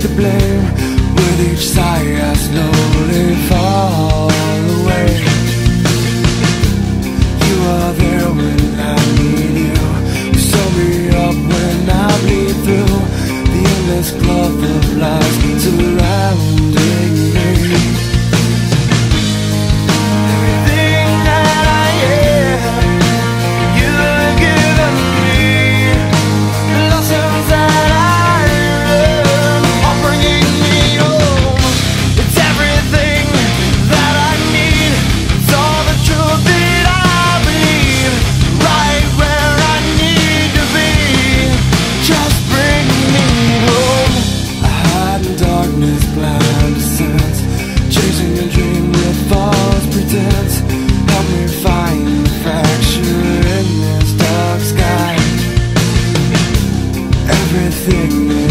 the blame. With each sigh I slowly Chasing a dream with false pretense Help me find the fracture in this dark sky. Everything